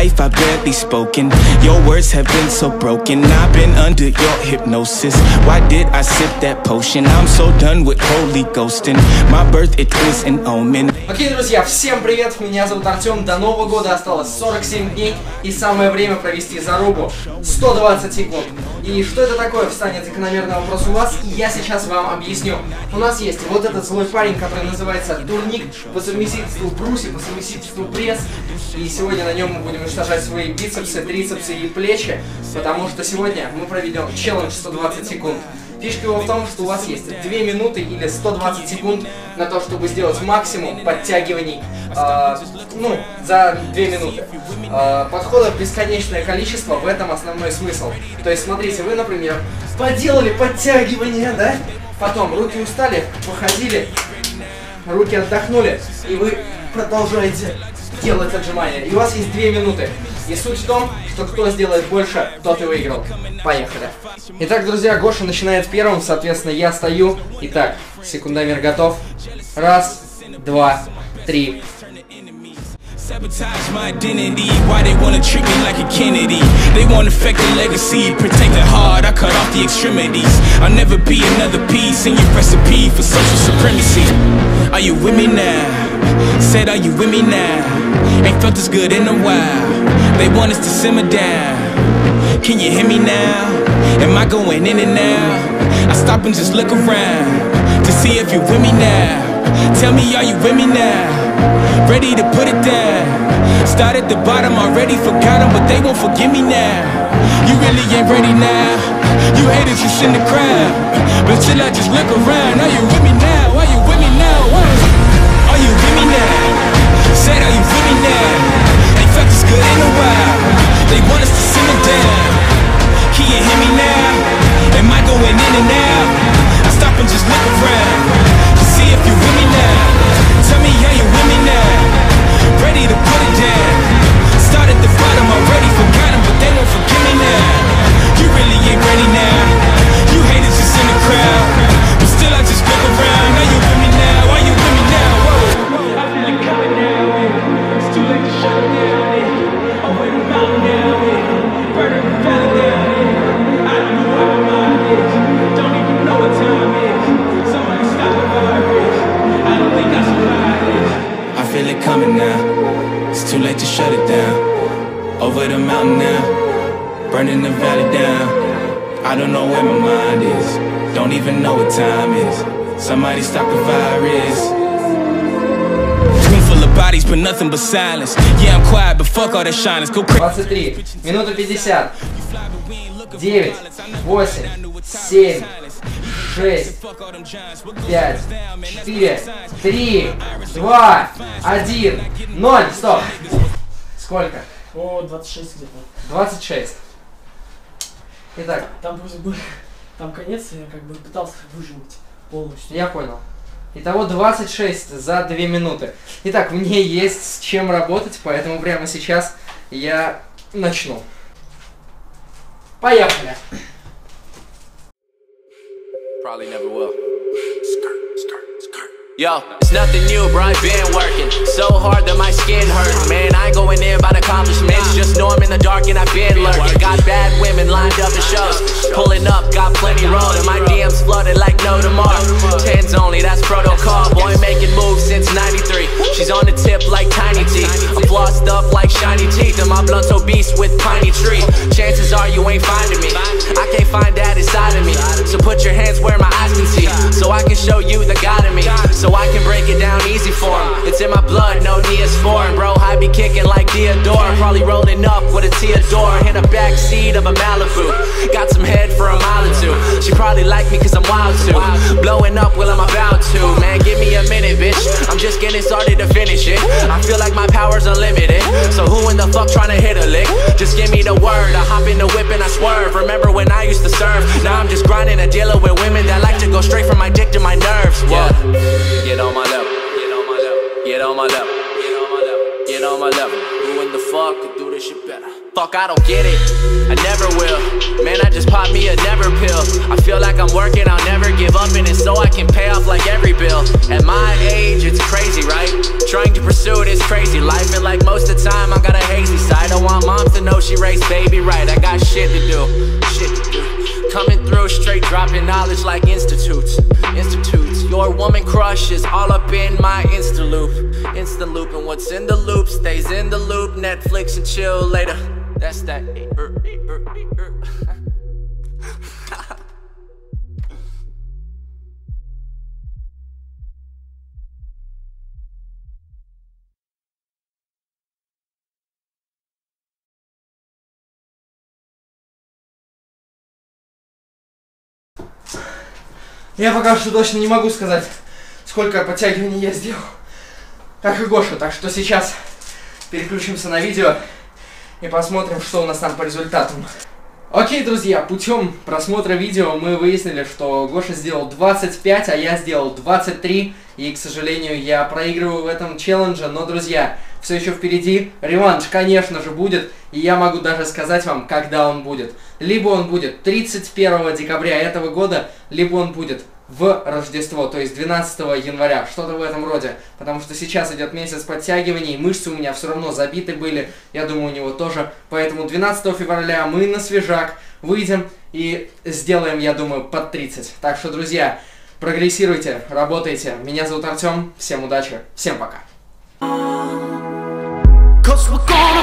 life I barely spoken Your words have been so broken I've been under your hypnosis Why did I sip that potion? I'm so done with holy ghosting My birth it is an omen Окей, друзья, всем привет, меня зовут Артем, до Нового года осталось 47 дней и самое время провести зарубу 120 секунд. И что это такое, встанет закономерный вопрос у вас, и я сейчас вам объясню. У нас есть вот этот злой парень, который называется Турник, по совместительству бруси, по совместительству пресс, и сегодня на нем мы будем уничтожать свои бицепсы, трицепсы и плечи, потому что сегодня мы проведем челлендж 120 секунд. Фишка его в том, что у вас есть 2 минуты или 120 секунд на то, чтобы сделать максимум подтягиваний э, ну, за 2 минуты. Э, подходов бесконечное количество, в этом основной смысл. То есть, смотрите, вы, например, поделали подтягивания, да? Потом руки устали, походили, руки отдохнули, и вы продолжаете делать отжимания. И у вас есть 2 минуты. И суть в том, что кто сделает больше, тот и выиграл. Поехали. Итак, друзья, Гоша начинает первым, соответственно, я стою. Итак, секундомер готов. Раз, два, три. Sabotage my identity. Why they wanna treat me like a Kennedy? They wanna affect the legacy. Protect the heart, I cut off the extremities. I'll never be another piece in your recipe for social supremacy. Are you with me now? Said, are you with me now? Ain't felt this good in a while. They want us to simmer down. Can you hear me now? Am I going in and out? I stop and just look around to see if you're with me now. Tell me, are you with me now? Ready to put it down. Start at the bottom, already forgot them, but they won't forgive me now. You really ain't ready now. You haters just in the crowd. But still, I just look around. Are you with me now? Are you mountain now. Burning the valley down. I don't know where my mind is. Don't even know what time is. Somebody stop the virus. Room full of bodies, but nothing but silence. Yeah, I'm quiet, but fuck all that shyness. Go crazy. 23, минута 50, 9, 8, 7, 6, 5, 4, 3, 2, 1, 0, стоп. Сколько? О, 26 где-то. 26. Итак, Там просто был... Там конец, я как бы пытался выжимать полностью. я понял. Итого 26 за 2 минуты. Итак, мне есть с чем работать, поэтому прямо сейчас я начну. Поехали. Probably never will. Yo, it's nothing new, bro. I've been working so hard my skin hurt. Man, I ain't going in about accomplishments. Just know I'm in the dark and I've been lurking. Got bad women lined up in shows. Pulling up, got plenty rolling. My DMs flooded like no tomorrow. Tens only, that's protocol. Boy, making moves since 93. She's on the tip like tiny teeth. I'm flossed up like shiny teeth. And my blunt's obese with piney tree. Chances are you ain't finding me. I can't find that inside of me. So put your hands where my eyes can see. So I can show you the God in me. So I can break it down easy for him. It's in my blood, no Neosporin. Bro, I be kicking like Theodore. Probably rolling up with a Theodore. In the back seat of a Malibu. Got some head for a mile or two. She probably like me cause I'm wild too. Blowing up while I'm about just getting started to finish it. I feel like my power's unlimited. So who in the fuck trying to hit a lick? Just give me the word. I hop in the whip and I swerve. Remember when I used to serve? Now I'm just grinding and dealing with women that like to go straight from my dick to my nerves. What? Get on my level. Get on my level. Get on my level. Get on my level. Get on my level. Who in the fuck could do this shit better? Fuck, I don't get it. I never will. Man, I just popped me a never pill. I feel like I'm working, Give up in it so I can pay off like every bill. At my age, it's crazy, right? Trying to pursue this crazy life, and like most of the time, I got a hazy side. I want moms to know she raised baby right. I got shit to do, shit to do. Coming through straight, dropping knowledge like institutes, institutes. Your woman crush is all up in my Insta loop, Insta loop, and what's in the loop stays in the loop. Netflix and chill later. That's that. Eh, er, eh, er, eh, er. Я пока что точно не могу сказать, сколько подтягиваний я сделал. Как и Гоша, так что сейчас переключимся на видео и посмотрим, что у нас там по результатам. Окей, друзья, путем просмотра видео мы выяснили, что Гоша сделал 25, а я сделал 23. И, к сожалению, я проигрываю в этом челлендже. Но, друзья, все еще впереди. Реванш, конечно же, будет. И я могу даже сказать вам, когда он будет. Либо он будет 31 декабря этого года, либо он будет в Рождество, то есть 12 января, что-то в этом роде. Потому что сейчас идет месяц подтягиваний, мышцы у меня все равно забиты были, я думаю, у него тоже. Поэтому 12 февраля мы на свежак выйдем и сделаем, я думаю, под 30. Так что, друзья, прогрессируйте, работайте. Меня зовут Артем, всем удачи, всем пока. con